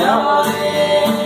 Somebody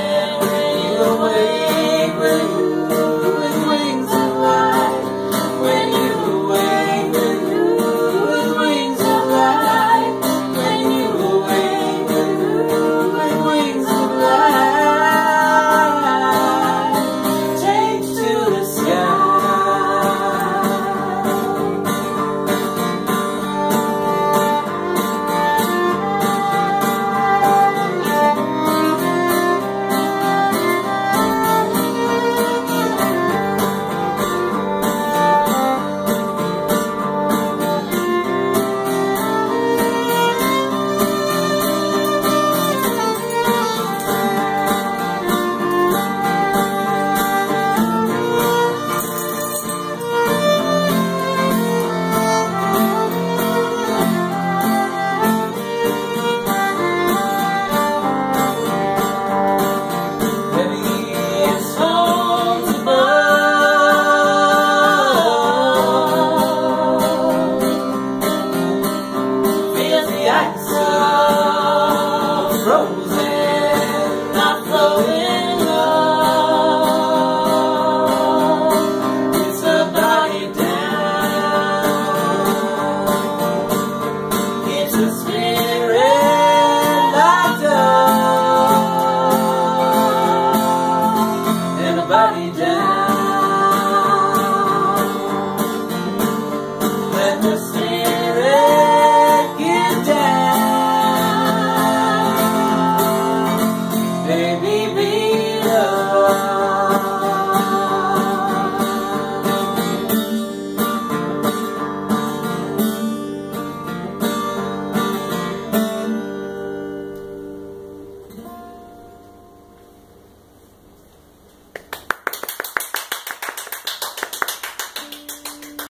body down.